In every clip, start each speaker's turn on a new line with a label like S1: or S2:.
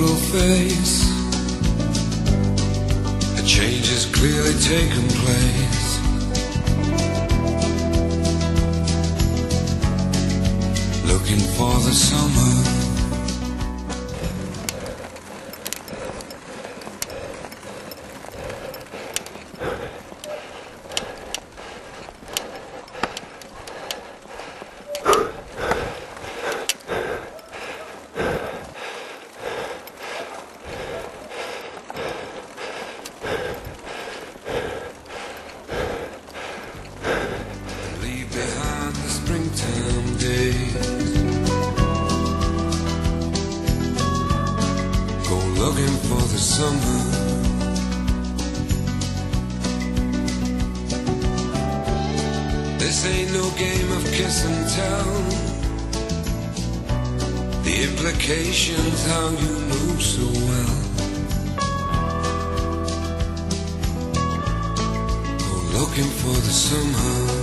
S1: April face. A change has clearly taken place. Looking for the summer. Summer. This ain't no game of kiss and tell. The implications, how you move so well. Go looking for the summer.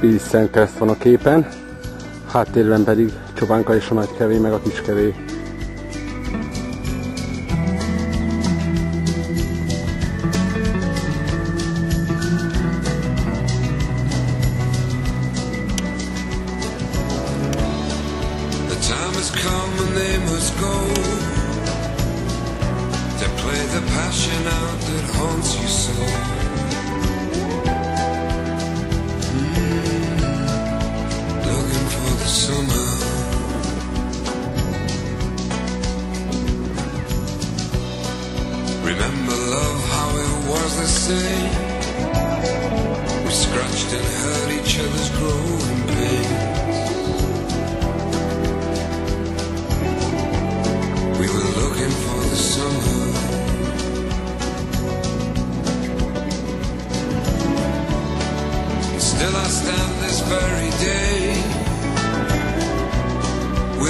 S2: Pilsen kereszt van a képen, háttérben pedig Csobánka és a nagykevé, meg a kiskevé.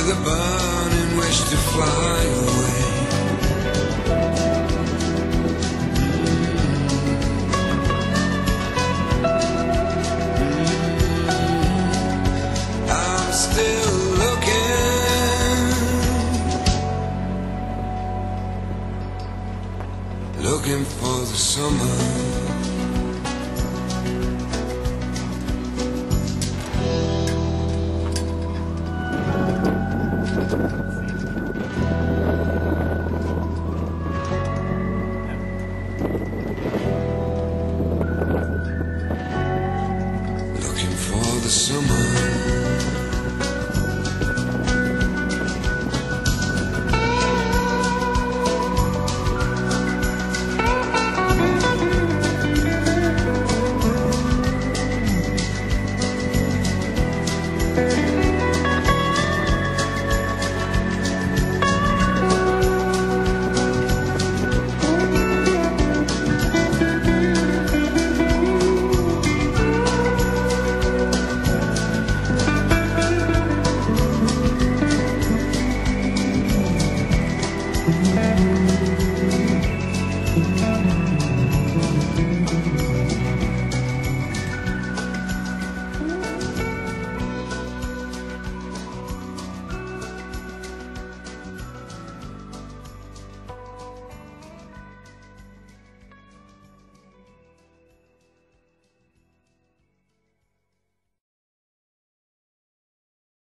S1: The burning wish to fly away. Mm. I'm still looking, looking for the summer.